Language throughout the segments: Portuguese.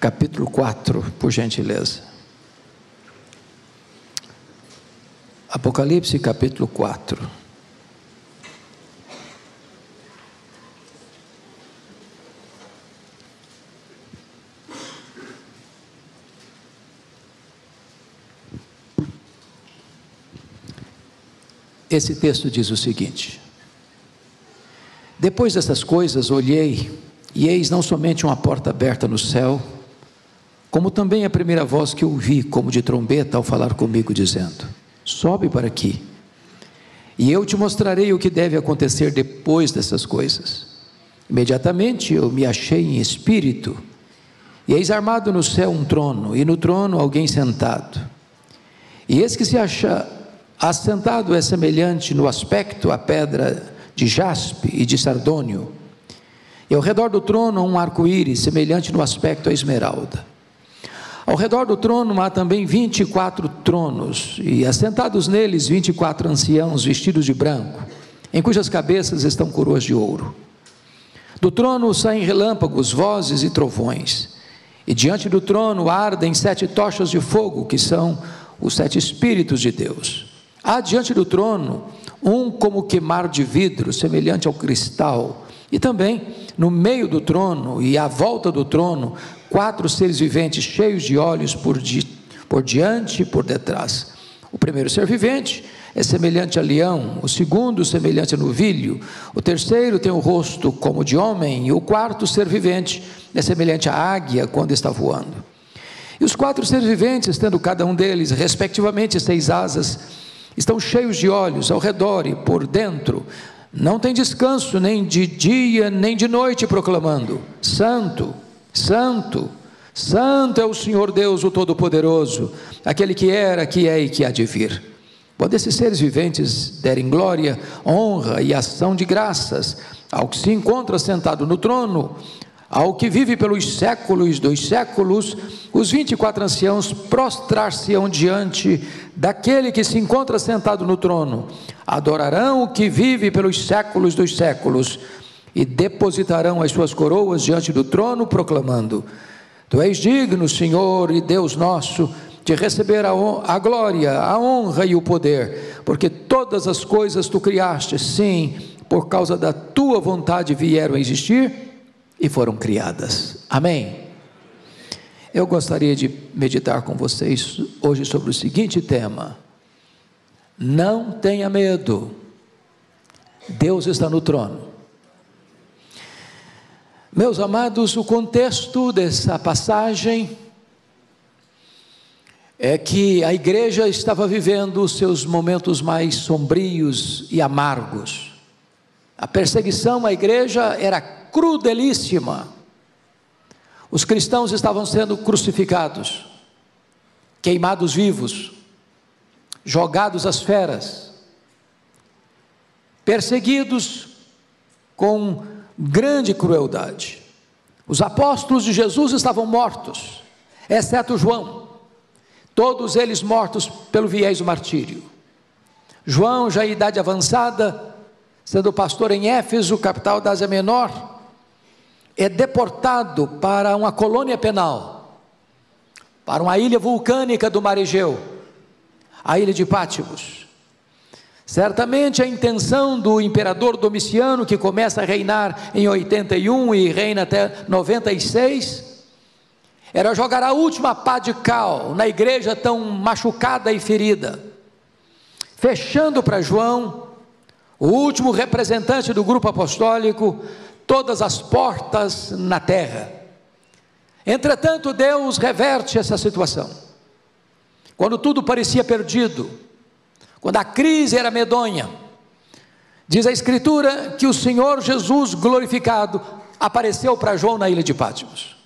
capítulo 4, por gentileza. Apocalipse, capítulo 4. Esse texto diz o seguinte: Depois dessas coisas olhei, e eis não somente uma porta aberta no céu, como também a primeira voz que ouvi, como de trombeta, ao falar comigo, dizendo: Sobe para aqui, e eu te mostrarei o que deve acontecer depois dessas coisas. Imediatamente eu me achei em espírito, e eis armado no céu um trono, e no trono alguém sentado. E eis que se acha Assentado é semelhante no aspecto à pedra de jaspe e de sardônio, e ao redor do trono um arco-íris, semelhante no aspecto à esmeralda. Ao redor do trono há também vinte e quatro tronos, e assentados neles vinte e quatro anciãos vestidos de branco, em cujas cabeças estão coroas de ouro. Do trono saem relâmpagos, vozes e trovões, e diante do trono ardem sete tochas de fogo, que são os sete Espíritos de Deus. Há diante do trono um como queimar de vidro, semelhante ao cristal, e também no meio do trono e à volta do trono, quatro seres viventes cheios de olhos por, di, por diante e por detrás. O primeiro ser vivente é semelhante a leão, o segundo semelhante a novilho, o terceiro tem o rosto como de homem, e o quarto ser vivente é semelhante à águia quando está voando. E os quatro seres viventes, tendo cada um deles, respectivamente, seis asas, estão cheios de olhos ao redor e por dentro, não tem descanso nem de dia nem de noite, proclamando: Santo, Santo, Santo é o Senhor Deus, o Todo-Poderoso, aquele que era, que é e que há de vir. Quando esses seres viventes derem glória, honra e ação de graças ao que se encontra sentado no trono, ao que vive pelos séculos dos séculos, os vinte e quatro anciãos prostrar-se-ão diante daquele que se encontra sentado no trono, adorarão o que vive pelos séculos dos séculos e depositarão as suas coroas diante do trono, proclamando: Tu és digno, Senhor e Deus nosso, de receber a, a glória, a honra e o poder, porque todas as coisas tu criaste, sim, por causa da tua vontade vieram a existir e foram criadas. Amém? Eu gostaria de meditar com vocês hoje sobre o seguinte tema: Não tenha medo, Deus está no trono. Meus amados, o contexto dessa passagem é que a igreja estava vivendo os seus momentos mais sombrios e amargos. A perseguição à igreja era crudelíssima. Os cristãos estavam sendo crucificados, queimados vivos, jogados às feras, perseguidos com grande crueldade. Os apóstolos de Jesus estavam mortos, exceto João, todos eles mortos pelo viés do martírio. João, já em idade avançada, sendo pastor em Éfeso, capital da Ásia Menor, é deportado para uma colônia penal, para uma ilha vulcânica do mar Egeu, a ilha de Pátimos. Certamente a intenção do imperador Domiciano, que começa a reinar em 81 e reina até 96, era jogar a última pá de cal na igreja tão machucada e ferida, fechando para João, o último representante do grupo apostólico, todas as portas na terra. Entretanto, Deus reverte essa situação. Quando tudo parecia perdido, quando a crise era medonha, diz a Escritura que o Senhor Jesus glorificado apareceu para João na ilha de Pátimos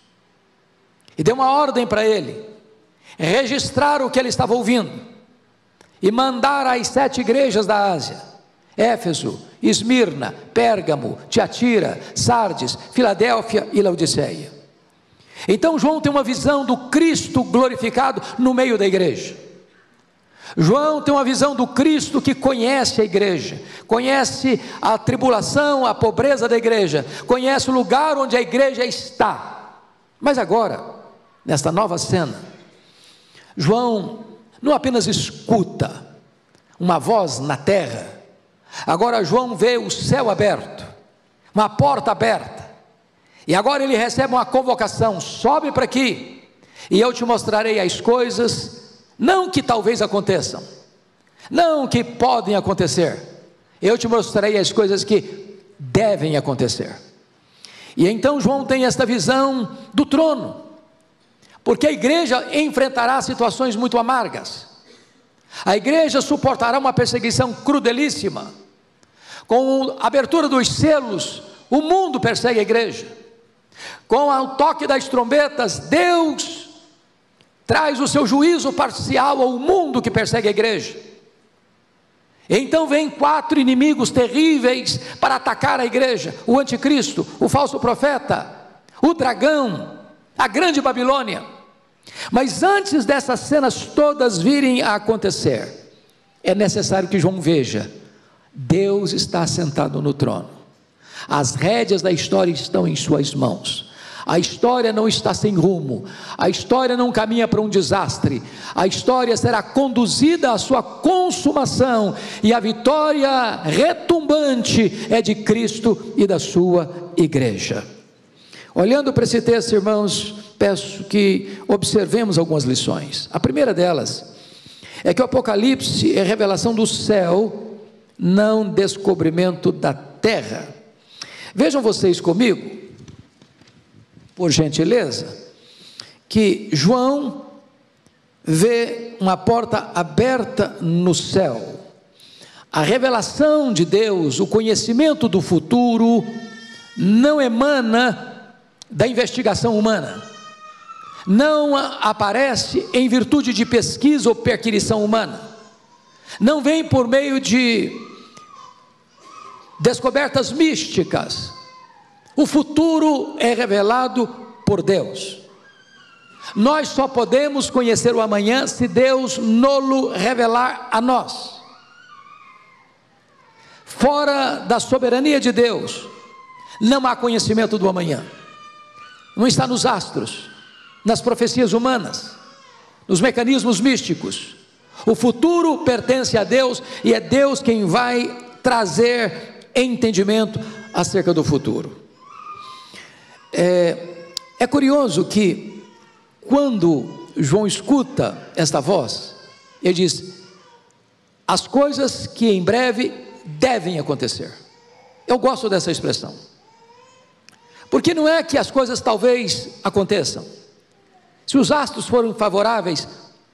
e deu uma ordem para ele registrar o que ele estava ouvindo e mandar às sete igrejas da Ásia, Éfeso, Esmirna, Pérgamo, Tiatira, Sardes, Filadélfia e Laodiceia. Então João tem uma visão do Cristo glorificado no meio da igreja. João tem uma visão do Cristo que conhece a igreja, conhece a tribulação, a pobreza da igreja, conhece o lugar onde a igreja está. Mas agora, nesta nova cena, João não apenas escuta uma voz na terra, agora João vê o céu aberto, uma porta aberta, e agora ele recebe uma convocação: sobe para aqui, e eu te mostrarei as coisas, não que talvez aconteçam, não que podem acontecer, eu te mostrarei as coisas que devem acontecer. E então João tem esta visão do trono, porque a igreja enfrentará situações muito amargas, a igreja suportará uma perseguição crudelíssima, com a abertura dos selos, o mundo persegue a igreja, com o toque das trombetas, Deus traz o seu juízo parcial ao mundo que persegue a igreja. Então vem quatro inimigos terríveis para atacar a igreja: o anticristo, o falso profeta, o dragão, a grande Babilônia. Mas antes dessas cenas todas virem a acontecer, é necessário que João veja: Deus está sentado no trono, as rédeas da história estão em Suas mãos. A história não está sem rumo, a história não caminha para um desastre, a história será conduzida à sua consumação, e a vitória retumbante é de Cristo e da sua igreja. Olhando para esse texto, irmãos, peço que observemos algumas lições. A primeira delas é que o Apocalipse é revelação do céu, não descobrimento da terra. Vejam vocês comigo, por gentileza, que João vê uma porta aberta no céu. A revelação de Deus, o conhecimento do futuro, não emana da investigação humana, não aparece em virtude de pesquisa ou perquisição humana, não vem por meio de descobertas místicas, o futuro é revelado por Deus. Nós só podemos conhecer o amanhã se Deus nolo revelar a nós. Fora da soberania de Deus, não há conhecimento do amanhã. Não está nos astros, nas profecias humanas, nos mecanismos místicos. O futuro pertence a Deus e é Deus quem vai trazer entendimento acerca do futuro. É, é curioso que, quando João escuta esta voz, ele diz: as coisas que em breve devem acontecer. Eu gosto dessa expressão. Porque não é que as coisas talvez aconteçam. Se os astros forem favoráveis,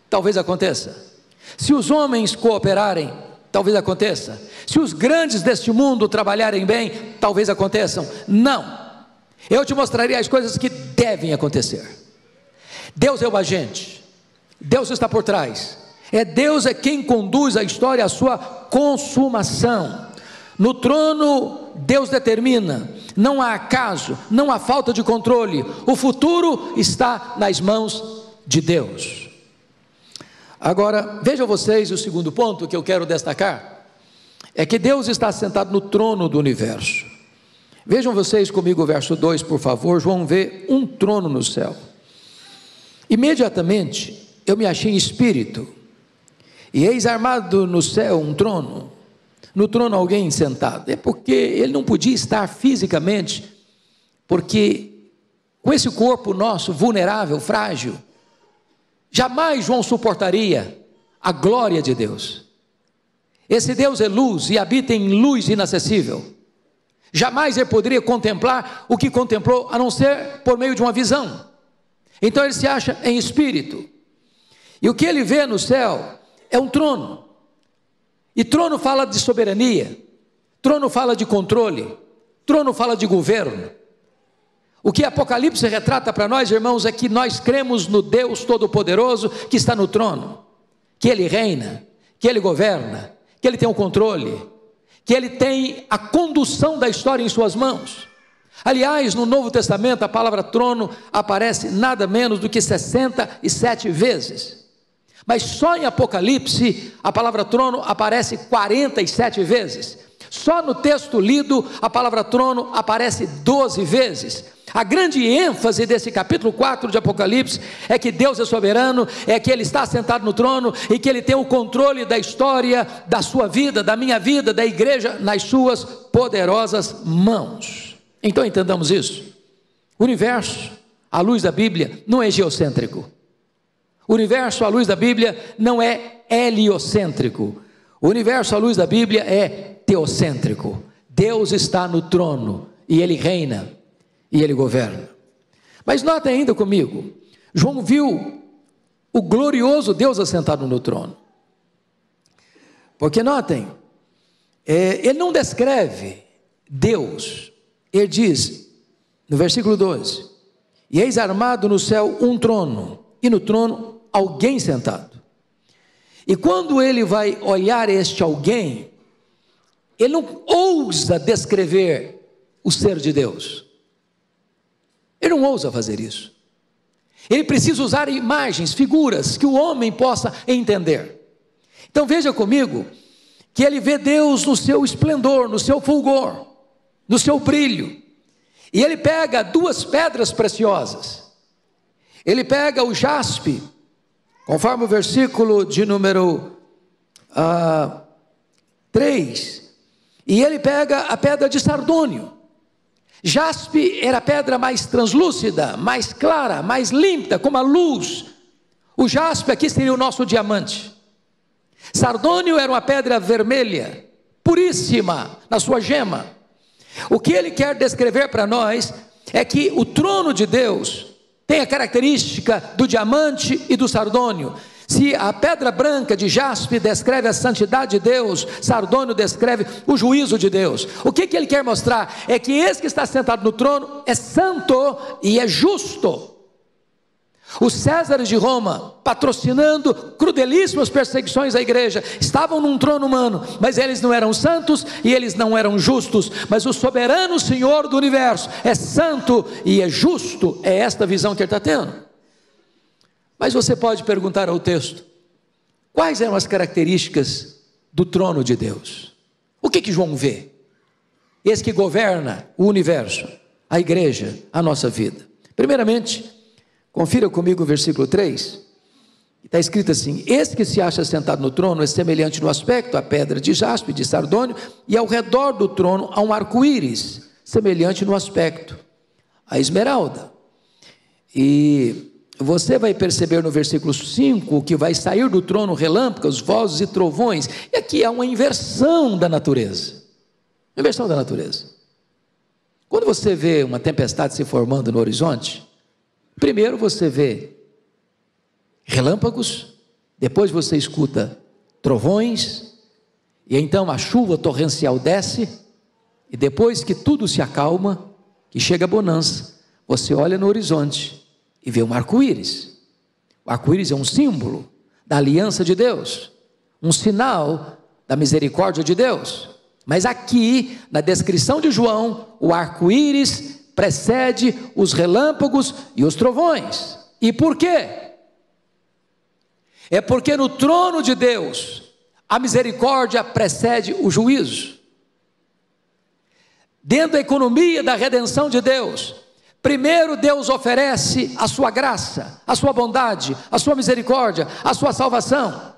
talvez aconteça. Se os homens cooperarem, talvez aconteça. Se os grandes deste mundo trabalharem bem, talvez aconteçam. Não. Eu te mostrarei as coisas que devem acontecer. Deus é o agente, Deus está por trás, é Deus é quem conduz a história à sua consumação. No trono, Deus determina, não há acaso, não há falta de controle, o futuro está nas mãos de Deus. Agora, vejam vocês o segundo ponto que eu quero destacar: é que Deus está sentado no trono do universo. Vejam vocês comigo o verso 2, por favor. João vê um trono no céu. Imediatamente eu me achei em espírito, e eis armado no céu um trono, no trono alguém sentado. É porque ele não podia estar fisicamente, porque com esse corpo nosso vulnerável, frágil, jamais João suportaria a glória de Deus. Esse Deus é luz e habita em luz inacessível. Jamais ele poderia contemplar o que contemplou, a não ser por meio de uma visão. Então ele se acha em espírito. E o que ele vê no céu é um trono. E trono fala de soberania, trono fala de controle, trono fala de governo. O que Apocalipse retrata para nós, irmãos, é que nós cremos no Deus Todo-Poderoso que está no trono, que Ele reina, que Ele governa, que Ele tem o controle, que ele tem a condução da história em suas mãos. Aliás, no Novo Testamento, a palavra trono aparece nada menos do que 67 vezes. Mas só em Apocalipse a palavra trono aparece 47 vezes. Só no texto lido, a palavra trono aparece 12 vezes. A grande ênfase desse capítulo 4 de Apocalipse é que Deus é soberano, é que Ele está sentado no trono e que Ele tem o controle da história, da sua vida, da minha vida, da igreja, nas suas poderosas mãos. Então entendamos isso. O universo, à luz da Bíblia, não é geocêntrico. O universo, à luz da Bíblia, não é heliocêntrico. O universo, à luz da Bíblia, é teocêntrico. Deus está no trono e Ele reina e ele governa. Mas notem ainda comigo, João viu o glorioso Deus assentado no trono. Porque notem, é, ele não descreve Deus, ele diz, no versículo 12: E eis armado no céu um trono, e no trono alguém sentado. E quando ele vai olhar este alguém, ele não ousa descrever o ser de Deus. Ele não ousa fazer isso. Ele precisa usar imagens, figuras que o homem possa entender. Então veja comigo que ele vê Deus no seu esplendor, no seu fulgor, no seu brilho. E ele pega duas pedras preciosas. Ele pega o jaspe, conforme o versículo de número uh, ah, 3, e ele pega a pedra de sardônio. Jaspe era a pedra mais translúcida, mais clara, mais límpida, como a luz. O jaspe aqui seria o nosso diamante. Sardônio era uma pedra vermelha, puríssima na sua gema. O que ele quer descrever para nós é que o trono de Deus tem a característica do diamante e do sardônio. Se a pedra branca de jaspe descreve a santidade de Deus, sardônio descreve o juízo de Deus. O que, que ele quer mostrar? É que esse que está sentado no trono é santo e é justo. Os Césares de Roma, patrocinando crudelíssimas perseguições à igreja, estavam num trono humano, mas eles não eram santos e eles não eram justos. Mas o soberano Senhor do universo é santo e é justo. É esta visão que ele está tendo. Mas você pode perguntar ao texto: quais eram as características do trono de Deus? O que que João vê? Esse que governa o universo, a igreja, a nossa vida. Primeiramente, confira comigo o versículo 3. Está escrito assim: Esse que se acha sentado no trono é semelhante no aspecto à pedra de jaspe, de sardônio, e ao redor do trono há um arco-íris, semelhante no aspecto à esmeralda. E você vai perceber no versículo 5 que vai sair do trono relâmpagos, vozes e trovões. E aqui há uma inversão da natureza. Inversão da natureza. Quando você vê uma tempestade se formando no horizonte, primeiro você vê relâmpagos, depois você escuta trovões, e então a chuva torrencial desce, e depois que tudo se acalma, que chega a bonança, você olha no horizonte e vê um arco-íris. O arco-íris é um símbolo da aliança de Deus, um sinal da misericórdia de Deus. Mas aqui, na descrição de João, o arco-íris precede os relâmpagos e os trovões. E por quê? É porque no trono de Deus, a misericórdia precede o juízo. Dentro da economia da redenção de Deus, Primeiro Deus oferece a sua graça, a sua bondade, a sua misericórdia, a sua salvação.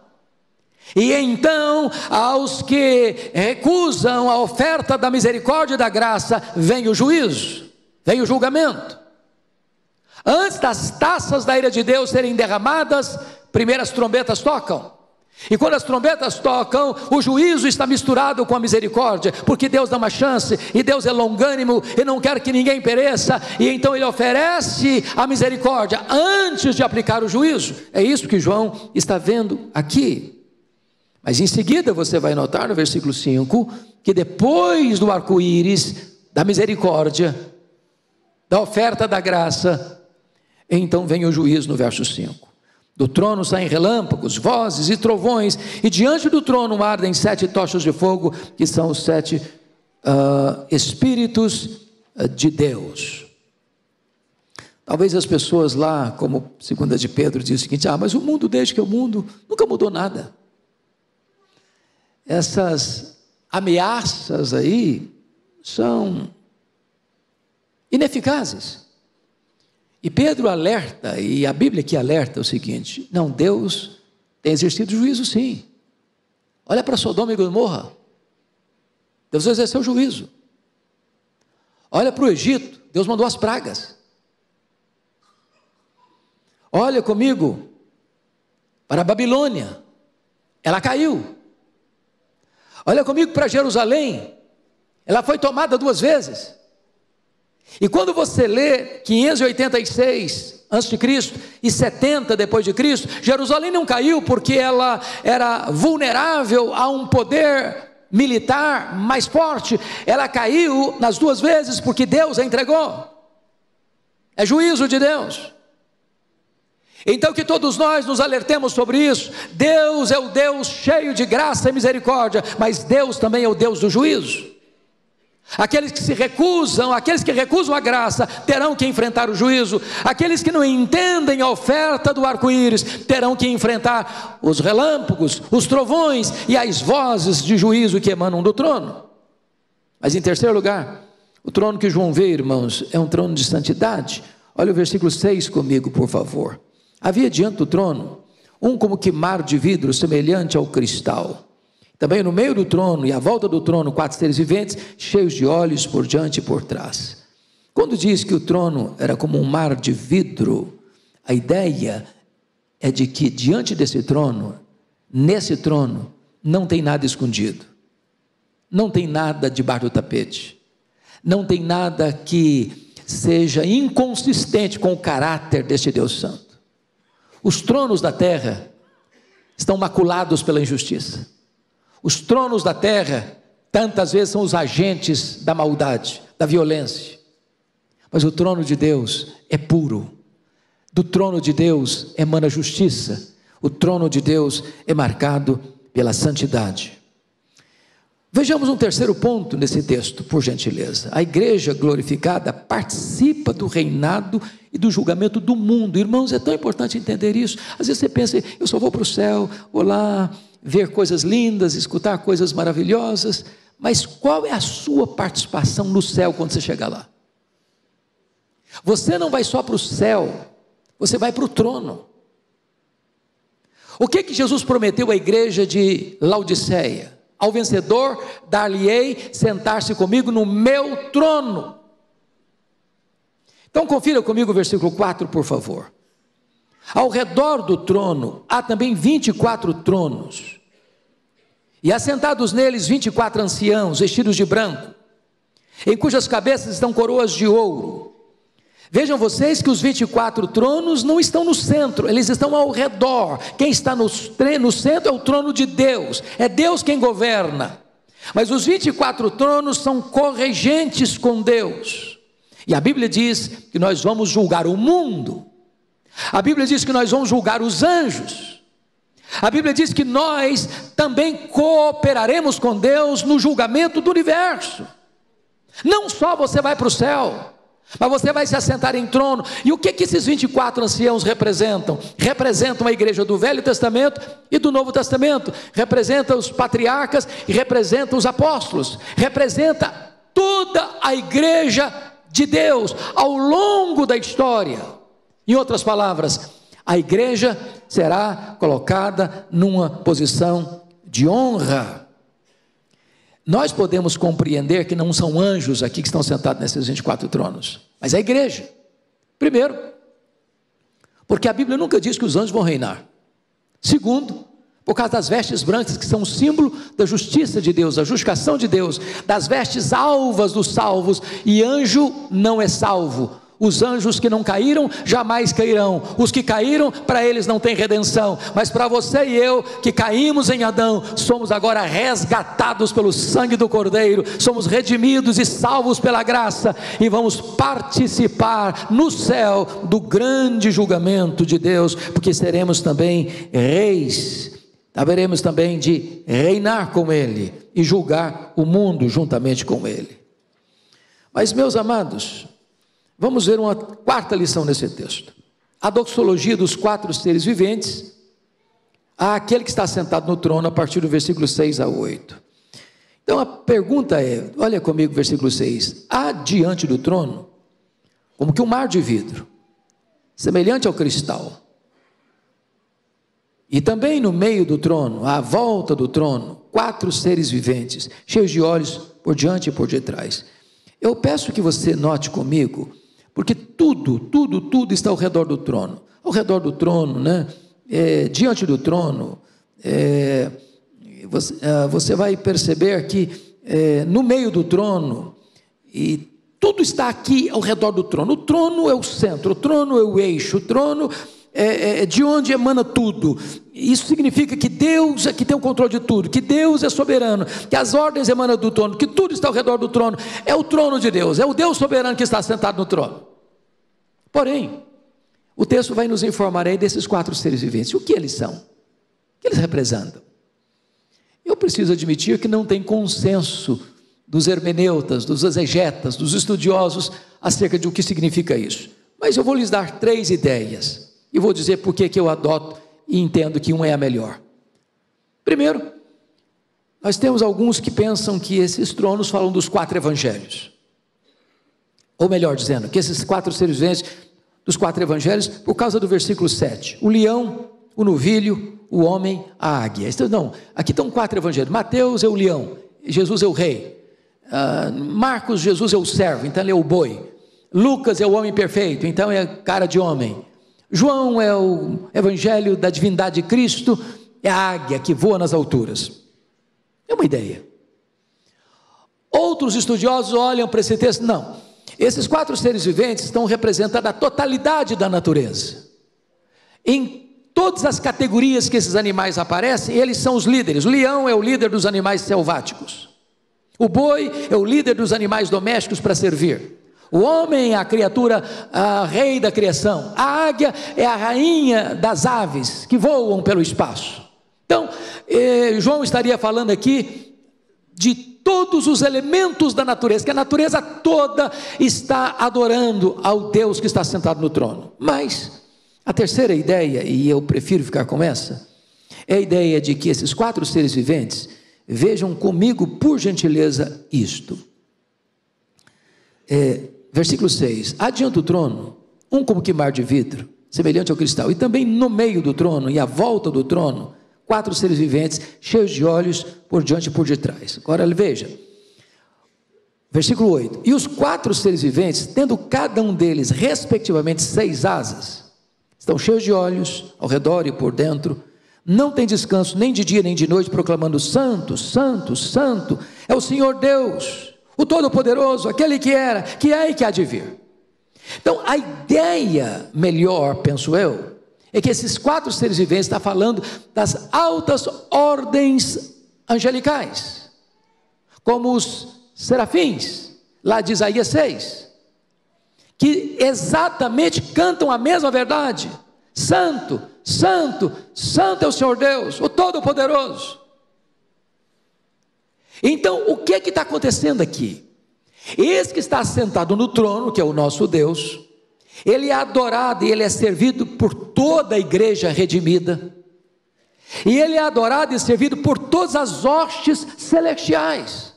E então, aos que recusam a oferta da misericórdia e da graça, vem o juízo, vem o julgamento. Antes das taças da ira de Deus serem derramadas, primeiras trombetas tocam. E quando as trombetas tocam, o juízo está misturado com a misericórdia, porque Deus dá uma chance, e Deus é longânimo e não quer que ninguém pereça, e então Ele oferece a misericórdia antes de aplicar o juízo. É isso que João está vendo aqui. Mas em seguida você vai notar no versículo 5 que depois do arco-íris, da misericórdia, da oferta da graça, então vem o juízo no verso 5. Do trono saem relâmpagos, vozes e trovões, e diante do trono ardem sete tochas de fogo, que são os sete uh, Espíritos ah, de Deus. Talvez as pessoas lá, como segunda de Pedro, diz o seguinte: ah, mas o mundo, desde que é o mundo, nunca mudou nada. Essas ameaças aí são ineficazes. E Pedro alerta, e a Bíblia que alerta o seguinte: não, Deus tem exercido juízo sim. Olha para Sodoma e Gomorra. Deus exerceu juízo. Olha para o Egito, Deus mandou as pragas. Olha comigo para a Babilônia, ela caiu. Olha comigo para Jerusalém, ela foi tomada duas vezes. E quando você lê 586 a.C. e 70 depois de Cristo, Jerusalém não caiu porque ela era vulnerável a um poder militar mais forte, ela caiu nas duas vezes porque Deus a entregou. É juízo de Deus. Então que todos nós nos alertemos sobre isso. Deus é o Deus cheio de graça e misericórdia, mas Deus também é o Deus do juízo. Aqueles que se recusam, aqueles que recusam a graça, terão que enfrentar o juízo. Aqueles que não entendem a oferta do arco-íris, terão que enfrentar os relâmpagos, os trovões e as vozes de juízo que emanam do trono. Mas em terceiro lugar, o trono que João vê, irmãos, é um trono de santidade. Olha o versículo 6 comigo, por favor. Havia diante do trono um como que mar de vidro semelhante ao cristal também no meio do trono e à volta do trono, quatro seres viventes, cheios de olhos por diante e por trás. Quando diz que o trono era como um mar de vidro, a ideia é de que diante desse trono, nesse trono, não tem nada escondido, não tem nada debaixo do tapete, não tem nada que seja inconsistente com o caráter deste Deus Santo. Os tronos da terra estão maculados pela injustiça. Os tronos da terra, tantas vezes, são os agentes da maldade, da violência. Mas o trono de Deus é puro. Do trono de Deus emana justiça. O trono de Deus é marcado pela santidade. Vejamos um terceiro ponto nesse texto, por gentileza. A igreja glorificada participa do reinado e do julgamento do mundo. Irmãos, é tão importante entender isso. Às vezes você pensa, eu só vou para o céu, vou lá, ver coisas lindas, escutar coisas maravilhosas, mas qual é a sua participação no céu quando você chegar lá? Você não vai só para o céu, você vai para o trono. O que que Jesus prometeu à igreja de Laodiceia? Ao vencedor dar-lhe-ei sentar-se comigo no meu trono. Então confira comigo o versículo 4, por favor. Ao redor do trono há também 24 tronos, e assentados neles 24 anciãos, vestidos de branco, em cujas cabeças estão coroas de ouro. Vejam vocês que os 24 tronos não estão no centro, eles estão ao redor. Quem está no, no centro é o trono de Deus, é Deus quem governa. Mas os 24 tronos são corregentes com Deus. E a Bíblia diz que nós vamos julgar o mundo a Bíblia diz que nós vamos julgar os anjos. A Bíblia diz que nós também cooperaremos com Deus no julgamento do universo. Não só você vai para o céu, mas você vai se assentar em trono. E o que, que esses 24 anciãos representam? Representam a igreja do Velho Testamento e do Novo Testamento. Representam os patriarcas e representam os apóstolos. Representa toda a igreja de Deus ao longo da história. Em outras palavras, a igreja será colocada numa posição de honra. Nós podemos compreender que não são anjos aqui que estão sentados nesses 24 tronos, mas é a igreja. Primeiro, porque a Bíblia nunca diz que os anjos vão reinar. Segundo, por causa das vestes brancas, que são um símbolo da justiça de Deus, da justificação de Deus, das vestes alvas dos salvos, e anjo não é salvo, os anjos que não caíram jamais cairão. Os que caíram, para eles não tem redenção. Mas para você e eu, que caímos em Adão, somos agora resgatados pelo sangue do Cordeiro, somos redimidos e salvos pela graça, e vamos participar no céu do grande julgamento de Deus, porque seremos também reis. Haveremos também de reinar com Ele e julgar o mundo juntamente com Ele. Mas, meus amados, Vamos ver uma quarta lição nesse texto. A doxologia dos quatro seres viventes, aquele que está sentado no trono, a partir do versículo 6 a 8. Então a pergunta é: olha comigo, versículo 6. Há diante do trono, como que um mar de vidro, semelhante ao cristal. E também no meio do trono, à volta do trono, quatro seres viventes, cheios de olhos por diante e por detrás. Eu peço que você note comigo, porque tudo, tudo, tudo está ao redor do trono. Ao redor do trono, né? É, diante do trono, é, você, é, você, vai perceber que é, no meio do trono, e tudo está aqui ao redor do trono. O trono é o centro, o trono é o eixo, o trono é, é, é de onde emana tudo. Isso significa que Deus é que tem o controle de tudo, que Deus é soberano, que as ordens emanam do trono, que tudo está ao redor do trono. É o trono de Deus, é o Deus soberano que está sentado no trono. Porém, o texto vai nos informar aí desses quatro seres viventes. O que eles são? O que eles representam? Eu preciso admitir que não tem consenso dos hermeneutas, dos exegetas, dos estudiosos acerca de o que significa isso. Mas eu vou lhes dar três ideias e vou dizer por que eu adoto e entendo que uma é a melhor. Primeiro, nós temos alguns que pensam que esses tronos falam dos quatro evangelhos. Ou melhor dizendo, que esses quatro seres viventes dos quatro evangelhos, por causa do versículo 7. O leão, o novilho, o homem, a águia. Então, não, aqui estão quatro evangelhos. Mateus é o leão, Jesus é o rei. Uh, Marcos, Jesus é o servo, então ele é o boi. Lucas é o homem perfeito, então é cara de homem. João é o evangelho da divindade de Cristo, é a águia que voa nas alturas. É uma ideia. Outros estudiosos olham para esse texto, não. Esses quatro seres viventes estão representando a totalidade da natureza. Em todas as categorias que esses animais aparecem, eles são os líderes. O leão é o líder dos animais selváticos. O boi é o líder dos animais domésticos para servir. O homem é a criatura, a rei da criação. A águia é a rainha das aves que voam pelo espaço. Então, eh, João estaria falando aqui de todos os elementos da natureza, que a natureza toda está adorando ao Deus que está sentado no trono. Mas a terceira ideia, e eu prefiro ficar com essa, é a ideia de que esses quatro seres viventes vejam comigo, por gentileza, isto. É, versículo 6: Adiante do trono, um como que mar de vidro, semelhante ao cristal, e também no meio do trono e à volta do trono, quatro seres viventes, cheios de olhos por diante e por detrás. Agora veja, versículo 8: E os quatro seres viventes, tendo cada um deles, respectivamente, seis asas, estão cheios de olhos ao redor e por dentro, não tem descanso nem de dia nem de noite, proclamando: Santo, Santo, Santo é o Senhor Deus o Todo-Poderoso, aquele que era, que é e que há de vir. Então, a ideia melhor, penso eu, é que esses quatro seres viventes estão falando das altas ordens angelicais, como os serafins, lá de Isaías 6, que exatamente cantam a mesma verdade: Santo, Santo, Santo é o Senhor Deus, o Todo-Poderoso. Então, o que é que está acontecendo aqui? Esse que está sentado no trono, que é o nosso Deus, ele é adorado e ele é servido por toda a igreja redimida. E ele é adorado e servido por todas as hostes celestiais.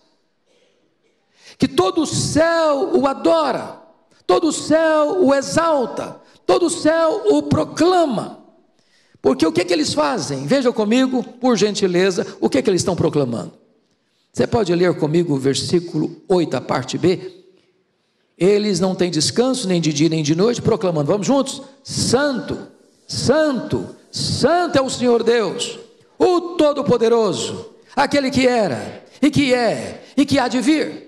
Que todo o céu o adora, todo o céu o exalta, todo o céu o proclama. Porque o que, é que eles fazem? Vejam comigo, por gentileza, o que, é que eles estão proclamando. Você pode ler comigo o versículo 8, a parte B? Eles não têm descanso nem de dia nem de noite, proclamando, vamos juntos? Santo, Santo, Santo é o Senhor Deus, o Todo-Poderoso, aquele que era, e que é, e que há de vir.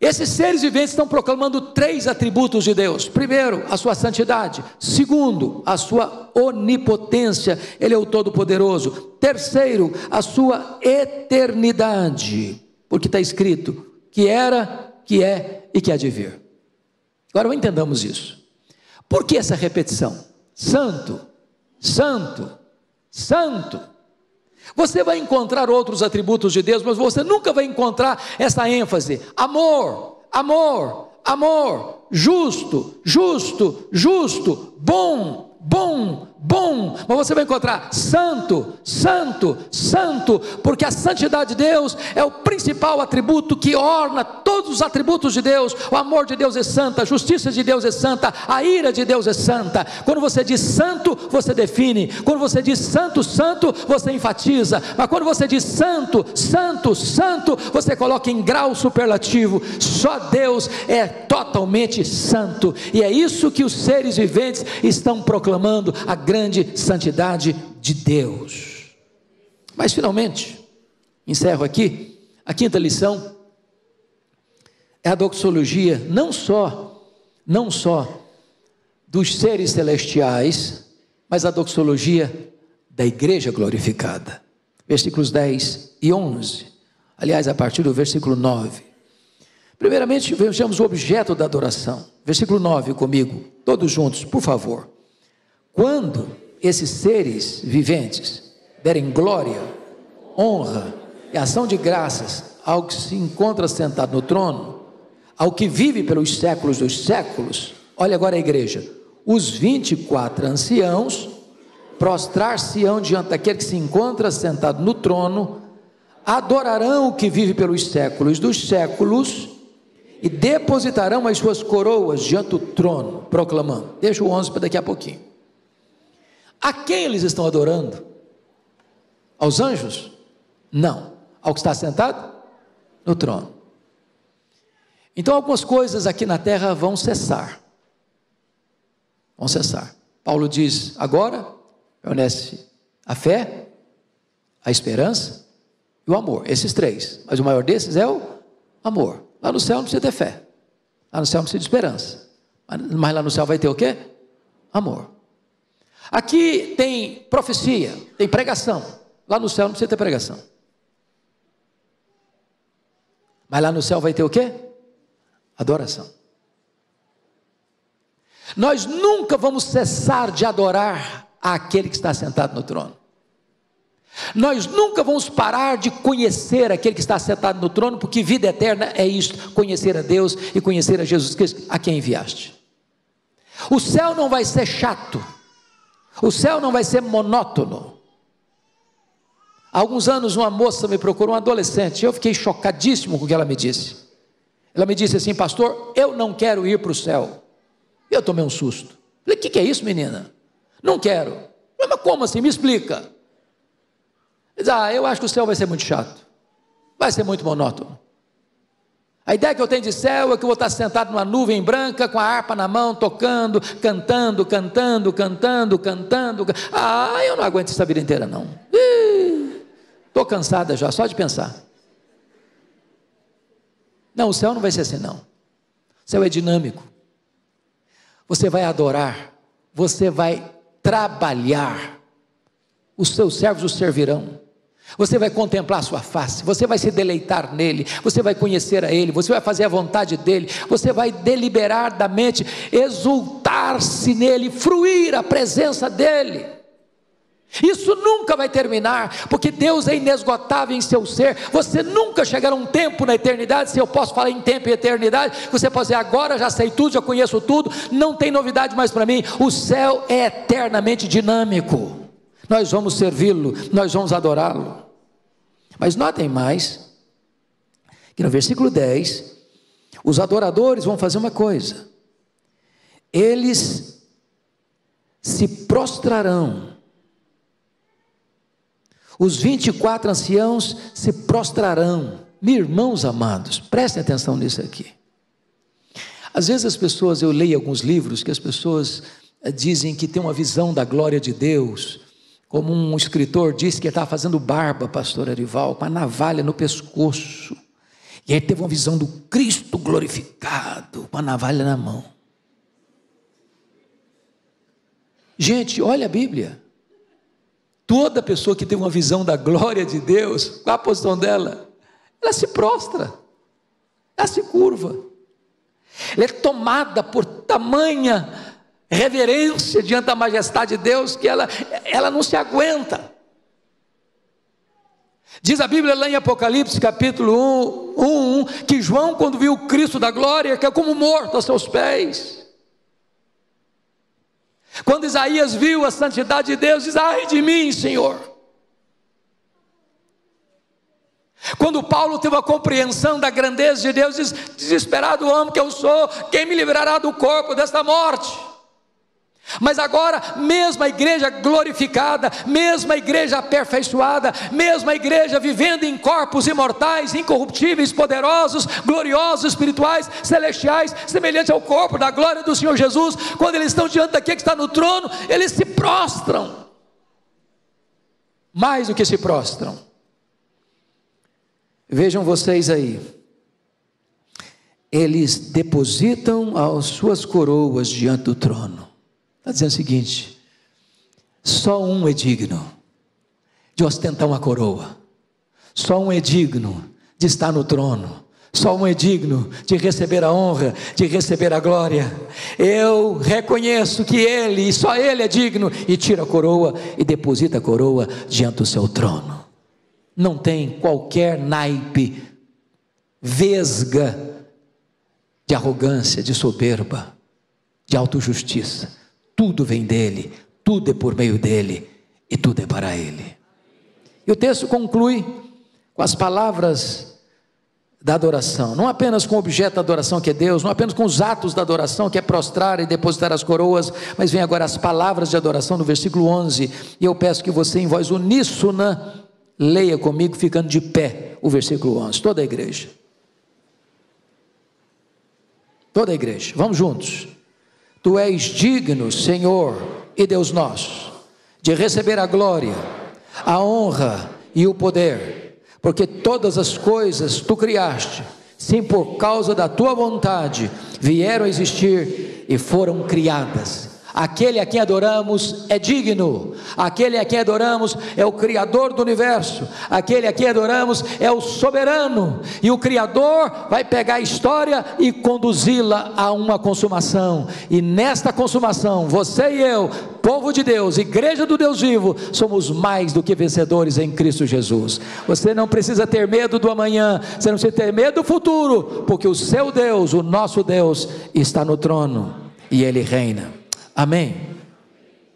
Esses seres viventes estão proclamando três atributos de Deus: primeiro, a sua santidade, segundo, a sua onipotência, Ele é o Todo-Poderoso, terceiro, a sua eternidade, porque está escrito que era, que é e que há de vir. Agora entendamos isso. Por que essa repetição? Santo, Santo, Santo. Você vai encontrar outros atributos de Deus, mas você nunca vai encontrar essa ênfase: amor, amor, amor, justo, justo, justo, bom, bom, bom, mas você vai encontrar santo, santo, santo, porque a santidade de Deus é o principal atributo que orna todos os atributos de Deus. O amor de Deus é santa, a justiça de Deus é santa, a ira de Deus é santa. Quando você diz santo, você define. Quando você diz santo, santo, você enfatiza. Mas quando você diz santo, santo, santo, você coloca em grau superlativo. Só Deus é totalmente santo. E é isso que os seres viventes estão proclamando a grande santidade de Deus. Mas finalmente, encerro aqui, a quinta lição é a doxologia não só, não só dos seres celestiais, mas a doxologia da igreja glorificada. Versículos 10 e 11. Aliás, a partir do versículo 9. Primeiramente, vejamos o objeto da adoração. Versículo 9 comigo, todos juntos, por favor. Quando esses seres viventes derem glória, honra e ação de graças ao que se encontra sentado no trono, ao que vive pelos séculos dos séculos, olha agora a igreja, os 24 anciãos prostrar-se-ão diante daquele que se encontra sentado no trono, adorarão o que vive pelos séculos dos séculos e depositarão as suas coroas diante do trono, proclamando. Deixa o 11 para daqui a pouquinho. A quem eles estão adorando? Aos anjos? Não. Ao que está sentado? No trono. Então, algumas coisas aqui na terra vão cessar. Vão cessar. Paulo diz: agora permanece a fé, a esperança e o amor. Esses três. Mas o maior desses é o amor. Lá no céu não precisa ter fé. Lá no céu não precisa de esperança. Mas lá no céu vai ter o quê? Amor. Aqui tem profecia, tem pregação. Lá no céu não precisa ter pregação. Mas lá no céu vai ter o quê? Adoração. Nós nunca vamos cessar de adorar aquele que está sentado no trono. Nós nunca vamos parar de conhecer aquele que está sentado no trono, porque vida eterna é isto: conhecer a Deus e conhecer a Jesus Cristo, a quem enviaste. O céu não vai ser chato, o céu não vai ser monótono. Há alguns anos, uma moça me procurou, um adolescente, eu fiquei chocadíssimo com o que ela me disse. Ela me disse assim, pastor, eu não quero ir para o céu. Eu tomei um susto. Falei, o que, que é isso, menina? Não quero. Mas como assim? Me explica. Diz, ah, eu acho que o céu vai ser muito chato. Vai ser muito monótono. A ideia que eu tenho de céu é que eu vou estar sentado numa nuvem branca, com a harpa na mão, tocando, cantando, cantando, cantando, cantando. Ah, eu não aguento essa vida inteira, não. Estou cansada já, só de pensar. Não, o céu não vai ser assim, não. O céu é dinâmico. Você vai adorar, você vai trabalhar, os seus servos o servirão. Você vai contemplar a sua face, você vai se deleitar nele, você vai conhecer a ele, você vai fazer a vontade dele, você vai deliberadamente exultar-se nele, fruir a presença dele. Isso nunca vai terminar, porque Deus é inesgotável em seu ser. Você nunca chegará um tempo na eternidade, se eu posso falar em tempo e eternidade, você pode dizer agora já sei tudo, já conheço tudo, não tem novidade mais para mim. O céu é eternamente dinâmico nós vamos servi-lo, nós vamos adorá-lo. Mas notem mais, que no versículo 10, os adoradores vão fazer uma coisa, eles se prostrarão, os 24 anciãos se prostrarão, meus irmãos amados, prestem atenção nisso aqui. Às vezes as pessoas, eu leio alguns livros que as pessoas eh, dizem que tem uma visão da glória de Deus, como um escritor disse que ele estava fazendo barba, pastor Arival, com a navalha no pescoço. E aí teve uma visão do Cristo glorificado, com a navalha na mão. Gente, olha a Bíblia. Toda pessoa que teve uma visão da glória de Deus, qual a posição dela? Ela se prostra, ela se curva, ela é tomada por tamanha reverência diante da majestade de Deus que ela, ela não se aguenta. Diz a Bíblia lá em Apocalipse capítulo 1, 1, 1 que João, quando viu o Cristo da glória, que é como morto aos seus pés. Quando Isaías viu a santidade de Deus, diz: Ai de mim, Senhor. Quando Paulo teve a compreensão da grandeza de Deus, diz: Desesperado homem que eu sou, quem me livrará do corpo desta morte? Mas agora, mesmo a igreja glorificada, mesmo a igreja aperfeiçoada, mesmo a igreja vivendo em corpos imortais, incorruptíveis, poderosos, gloriosos, espirituais, celestiais, semelhantes ao corpo da glória do Senhor Jesus, quando eles estão diante daquele que está no trono, eles se prostram. Mais do que se prostram. Vejam vocês aí. Eles depositam as suas coroas diante do trono. Está dizendo o seguinte: só um é digno de ostentar uma coroa, só um é digno de estar no trono, só um é digno de receber a honra, de receber a glória. Eu reconheço que Ele, e só Ele é digno, e tira a coroa e deposita a coroa diante do seu trono. Não tem qualquer naipe, vesga de arrogância, de soberba, de autojustiça tudo vem dele, tudo é por meio dele e tudo é para ele. E o texto conclui com as palavras da adoração, não apenas com o objeto da adoração que é Deus, não apenas com os atos da adoração que é prostrar e depositar as coroas, mas vem agora as palavras de adoração no versículo 11, e eu peço que você em voz uníssona leia comigo ficando de pé o versículo 11, toda a igreja. Toda a igreja, vamos juntos. Tu és digno, Senhor e Deus nosso, de receber a glória, a honra e o poder, porque todas as coisas tu criaste, sim, por causa da tua vontade, vieram a existir e foram criadas Aquele a quem adoramos é digno, aquele a quem adoramos é o Criador do universo, aquele a quem adoramos é o soberano, e o Criador vai pegar a história e conduzi-la a uma consumação, e nesta consumação, você e eu, povo de Deus, igreja do Deus vivo, somos mais do que vencedores em Cristo Jesus. Você não precisa ter medo do amanhã, você não precisa ter medo do futuro, porque o seu Deus, o nosso Deus, está no trono e ele reina. Amém.